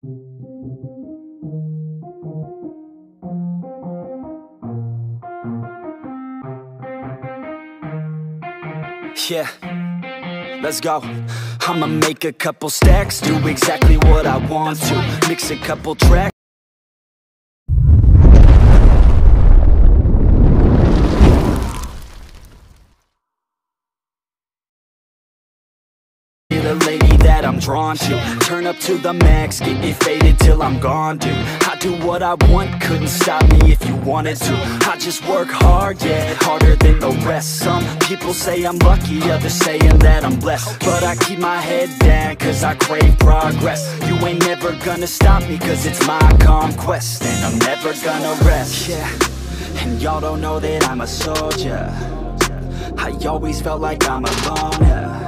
Yeah, let's go. I'ma make a couple stacks, do exactly what I want to. Mix a couple tracks. The lady I'm drawn to. Turn up to the max, get it faded till I'm gone, dude. I do what I want, couldn't stop me if you wanted to. I just work hard, yeah, harder than the rest. Some people say I'm lucky, others saying that I'm blessed. But I keep my head down, cause I crave progress. You ain't never gonna stop me, cause it's my conquest And I'm never gonna rest, yeah And y'all don't know that I'm a soldier. I always felt like I'm alone, yeah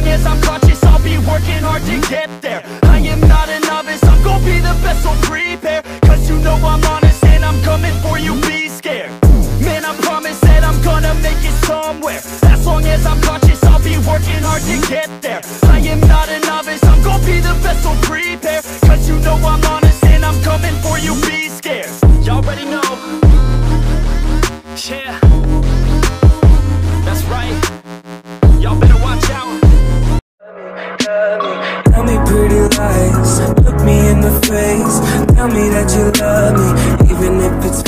long as I'm conscious, I'll be working hard to get there you love me, even if it's.